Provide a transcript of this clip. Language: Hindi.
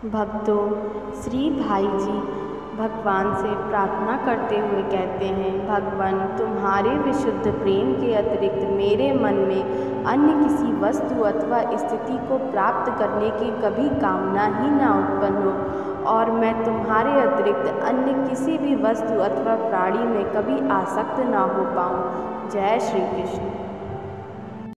भक्तों, श्री भाई जी भगवान से प्रार्थना करते हुए कहते हैं, भगवान, तुम्हारे विशुद्ध प्रेम के अतिरिक्त मेरे मन में अन्य किसी वस्तु अथवा स्थिति को प्राप्त करने की कभी कामना ही ना उत्पन्न हो और मैं तुम्हारे अतिरिक्त अन्य किसी भी वस्तु अथवा प्राणी में कभी आसक्त ना हो पाऊँ। जय श्री कृष्ण।